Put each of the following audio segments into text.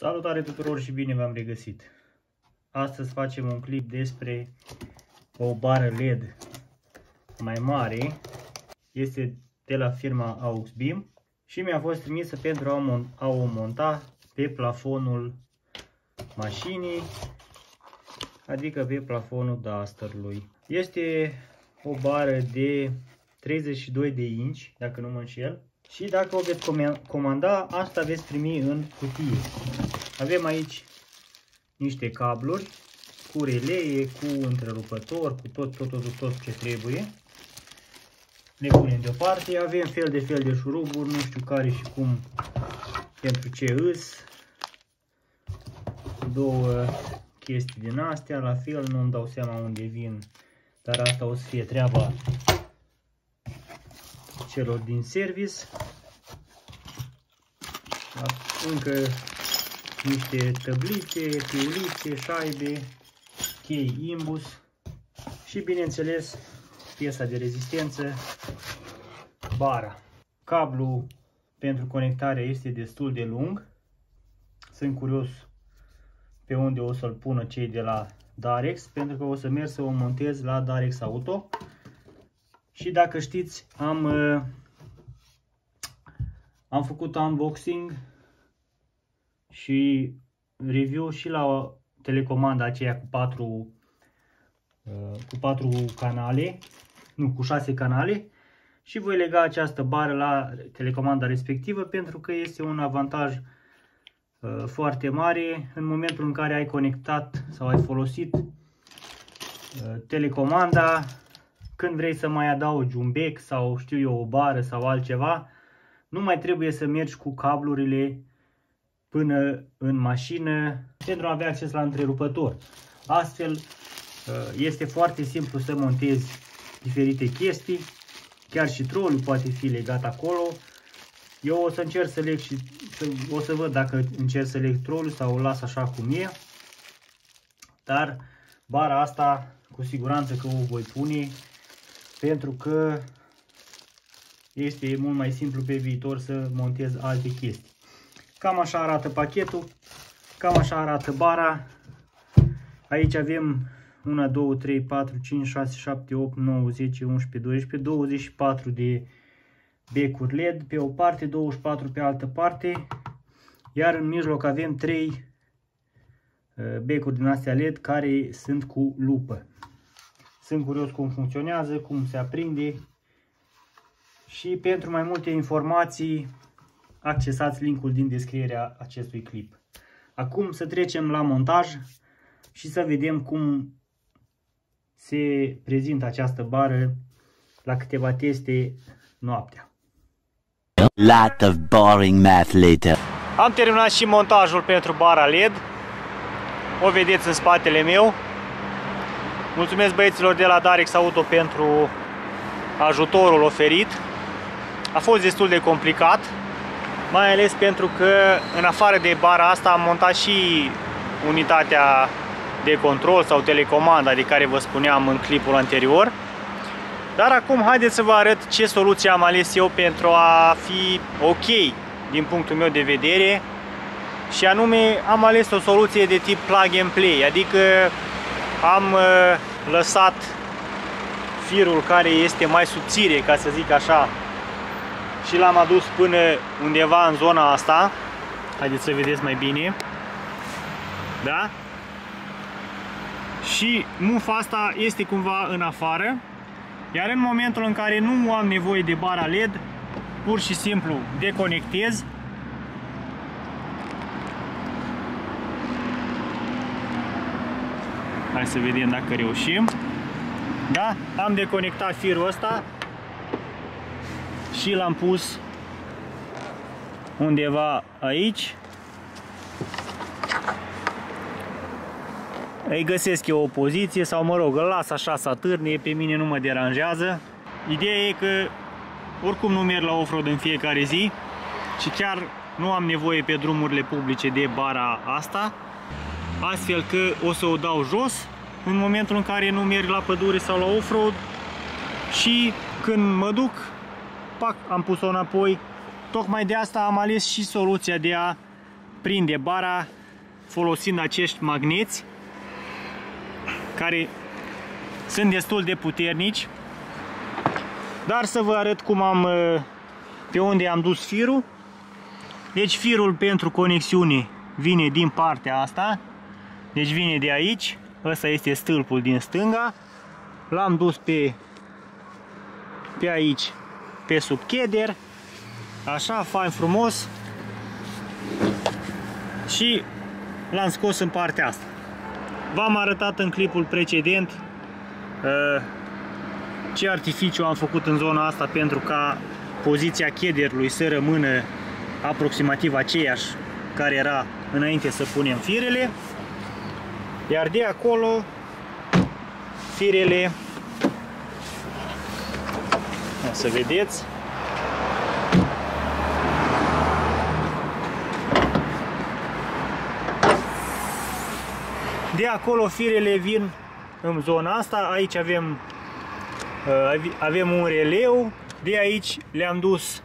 Salutare tuturor și bine v-am regăsit! Astăzi facem un clip despre o bară LED mai mare. Este de la firma Auxbeam și mi-a fost trimisă pentru a, o monta pe plafonul mașinii, adică pe plafonul Dusterului. Este o bară de 32 de inch, dacă nu mă înșel. Și dacă o veți comanda, asta veți primi în cutie. Avem aici niște cabluri cu relee, cu întrerupător, cu tot, tot, tot, tot ce trebuie. Le punem deoparte. Avem fel de fel de șuruburi, nu știu care și cum, pentru ce îs. Două chestii din astea, la fel, nu-mi dau seama unde vin, dar asta o să fie treaba celor din service. Încă niște tăblițe, piulițe, șaibe, chei imbus și bineînțeles piesa de rezistență, bara. Cablu pentru conectare este destul de lung. Sunt curios pe unde o să-l pună cei de la Darex, pentru că o să merg să o montez la Darex Auto. Și dacă știți, am, uh, am făcut unboxing și review și la telecomanda aceea cu 4 uh, cu 4 canale, nu, cu 6 canale. Și voi lega această bară la telecomanda respectivă pentru că este un avantaj uh, foarte mare în momentul în care ai conectat sau ai folosit telecomanda când vrei să mai adaugi un bec sau știu eu o bară sau altceva, nu mai trebuie să mergi cu cablurile până în mașină pentru a avea acces la întrerupător. Astfel uh, este foarte simplu să montezi diferite chestii, chiar și trolul poate fi legat acolo. Eu o să încerc să leg și o să văd dacă încerc să leg trolul sau o las așa cum e. Dar bara asta cu siguranță că o voi pune pentru că este mult mai simplu pe viitor să montez alte chestii. Cam așa arată pachetul, cam așa arată bara. Aici avem 1, 2, 3, 4, 5, 6, 7, 8, 9, 10, 11, 12, 24 de becuri LED pe o parte, 24 pe altă parte. Iar în mijloc avem 3 uh, becuri din astea LED care sunt cu lupă. Sunt curios cum funcționează, cum se aprinde și pentru mai multe informații accesați linkul din descrierea acestui clip. Acum să trecem la montaj și să vedem cum se prezintă această bară la câteva teste noaptea. Lot of boring math later. Am terminat și montajul pentru bara LED. O vedeți în spatele meu. Mulțumesc băieților de la Darex Auto pentru ajutorul oferit. A fost destul de complicat, mai ales pentru că în afară de bara asta am montat și unitatea de control sau telecomanda de care vă spuneam în clipul anterior. Dar acum haideți să vă arăt ce soluție am ales eu pentru a fi ok din punctul meu de vedere și anume am ales o soluție de tip plug and play, adică am uh, lăsat firul care este mai subțire, ca să zic așa, și l-am adus până undeva în zona asta. Haideți să vedeți mai bine. Da? Și mufa asta este cumva în afară. Iar în momentul în care nu am nevoie de bara LED, pur și simplu deconectez Hai să vedem dacă reușim. Da? Am deconectat firul ăsta și l-am pus undeva aici. Îi găsesc eu o poziție sau mă rog, îl las așa să atârne, pe mine nu mă deranjează. Ideea e că oricum nu merg la off-road în fiecare zi și chiar nu am nevoie pe drumurile publice de bara asta astfel că o să o dau jos în momentul în care nu merg la pădure sau la off-road și când mă duc, pac, am pus-o înapoi. Tocmai de asta am ales și soluția de a prinde bara folosind acești magneți care sunt destul de puternici. Dar să vă arăt cum am, uh, pe unde am dus firul. Deci firul pentru conexiune vine din partea asta. Deci vine de aici. Ăsta este stâlpul din stânga. L-am dus pe, pe aici, pe sub cheder. Așa, fain frumos. Și l-am scos în partea asta. V-am arătat în clipul precedent uh, ce artificiu am făcut în zona asta pentru ca poziția chederului să rămână aproximativ aceeași care era înainte să punem firele. Iar de acolo firele, o să vedeți, De acolo firele vin în zona asta, aici avem, uh, avem un releu, de aici le-am dus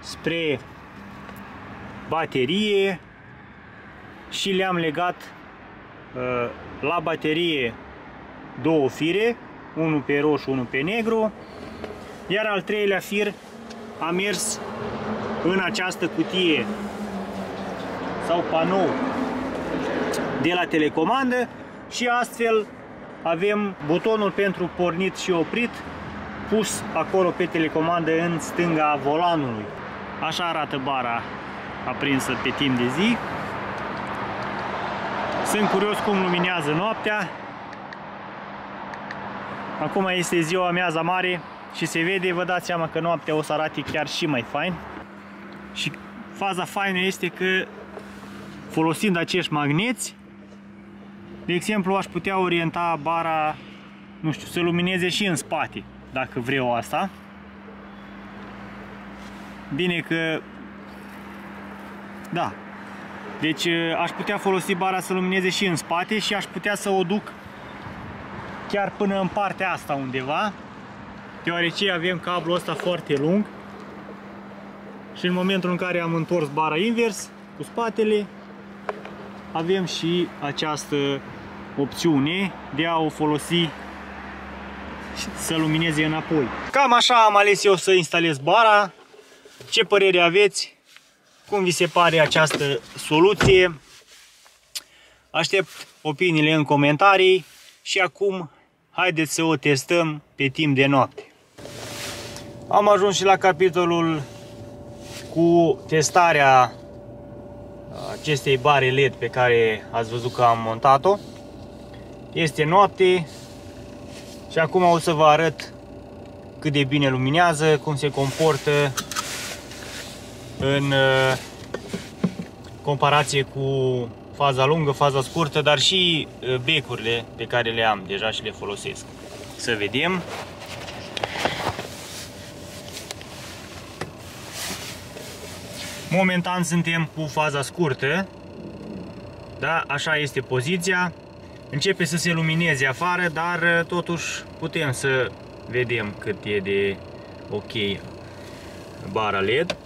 spre baterie și le-am legat uh, la baterie două fire, unul pe roșu, unul pe negru, iar al treilea fir a mers în această cutie sau panou de la telecomandă și astfel avem butonul pentru pornit și oprit pus acolo pe telecomandă în stânga volanului. Așa arată bara aprinsă pe timp de zi. Sunt curios cum luminează noaptea. Acum este ziua meaza mare și se vede, vă dați seama că noaptea o să arate chiar și mai fain. Și faza faină este că folosind acești magneți de exemplu, aș putea orienta bara, nu știu, să lumineze și în spate, dacă vreau asta. Bine că... Da. Deci aș putea folosi bara să lumineze și în spate și aș putea să o duc chiar până în partea asta undeva, deoarece avem cablul ăsta foarte lung și în momentul în care am întors bara invers cu spatele, avem și această opțiune de a o folosi să lumineze înapoi. Cam așa am ales eu să instalez bara. Ce părere aveți? Cum vi se pare această soluție? Aștept opiniile în comentarii și acum haideți să o testăm pe timp de noapte. Am ajuns și la capitolul cu testarea acestei bare LED pe care ați văzut că am montat-o. Este noapte și acum o să vă arăt cât de bine luminează, cum se comportă în uh, comparație cu faza lungă, faza scurtă, dar și uh, becurile pe care le am deja și le folosesc. Să vedem. Momentan suntem cu faza scurtă, da, așa este poziția. Începe să se lumineze afară, dar uh, totuși putem să vedem cât e de ok bara LED.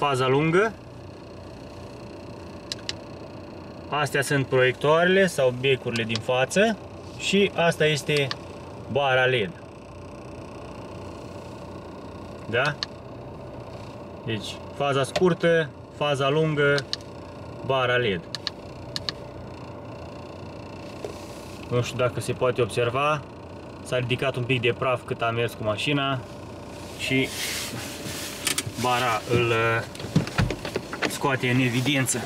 Faza lungă. Astea sunt proiectoarele sau becurile din față și asta este bara LED. Da? Deci faza scurtă, faza lungă, bara LED. Nu știu dacă se poate observa. S-a ridicat un pic de praf cât a mers cu mașina și bara îl uh, scoate în evidență.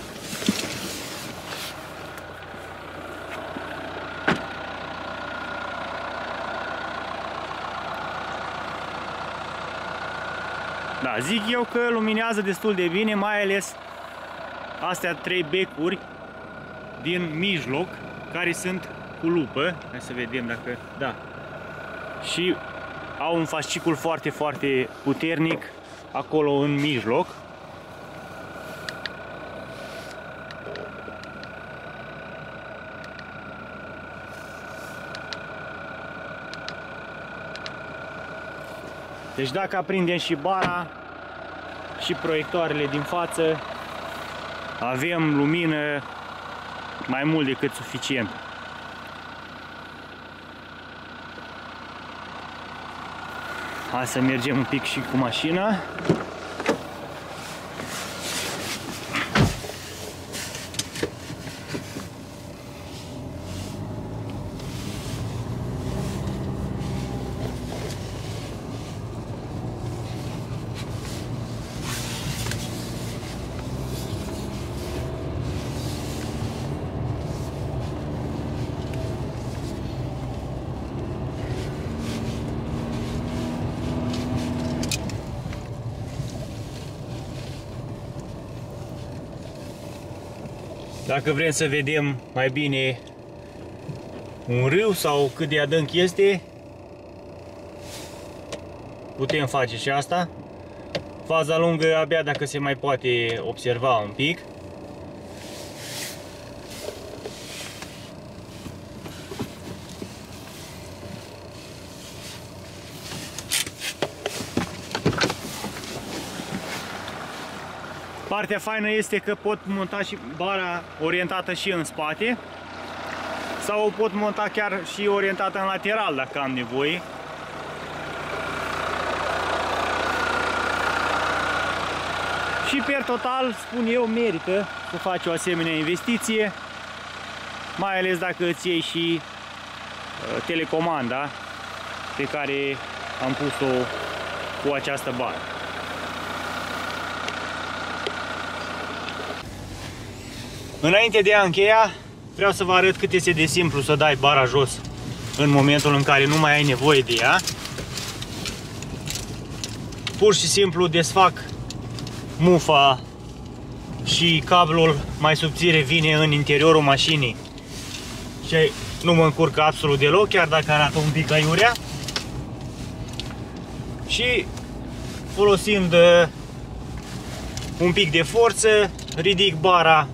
Da, zic eu că luminează destul de bine, mai ales astea trei becuri din mijloc, care sunt cu lupă. Hai să vedem dacă... Da. Și au un fascicul foarte, foarte puternic acolo în mijloc. Deci dacă aprindem și bara și proiectoarele din față, avem lumină mai mult decât suficient. Hai să mergem un pic și cu mașina. Dacă vrem să vedem mai bine un râu sau cât de adânc este, putem face și asta. Faza lungă abia dacă se mai poate observa un pic. Partea faină este că pot monta și bara orientată și în spate sau o pot monta chiar și orientată în lateral dacă am nevoie. Și per total, spun eu, merită să faci o asemenea investiție, mai ales dacă îți iei și uh, telecomanda pe care am pus-o cu această bară. Înainte de a încheia, vreau să vă arăt cât este de simplu să dai bara jos în momentul în care nu mai ai nevoie de ea. Pur și simplu desfac mufa și cablul mai subțire vine în interiorul mașinii și nu mă încurcă absolut deloc, chiar dacă arată un pic aiurea. Și folosind uh, un pic de forță, ridic bara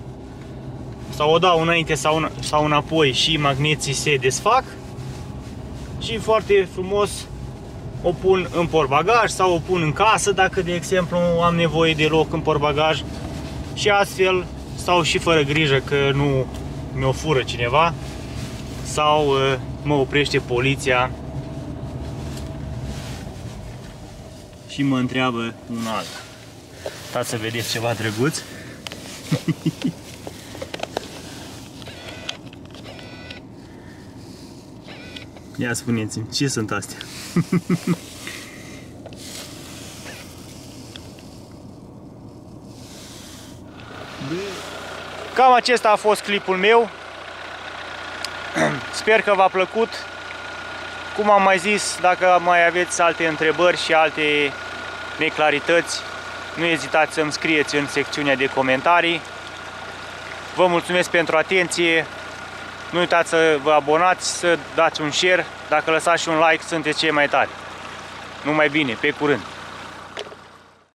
sau o dau înainte sau, sau înapoi și magneții se desfac și foarte frumos o pun în portbagaj sau o pun în casă dacă de exemplu am nevoie de loc în portbagaj și astfel stau și fără grijă că nu mi-o fură cineva sau uh, mă oprește poliția și mă întreabă un alt. Stați să vedeți ceva drăguț. Ia spuneți-mi, ce sunt astea? Cam acesta a fost clipul meu. Sper că v-a plăcut. Cum am mai zis, dacă mai aveți alte întrebări și alte neclarități, nu ezitați să-mi scrieți în secțiunea de comentarii. Vă mulțumesc pentru atenție. Nu uitați să vă abonați, să dați un share. Dacă lăsați și un like, sunteți cei mai tari. Numai bine, pe curând!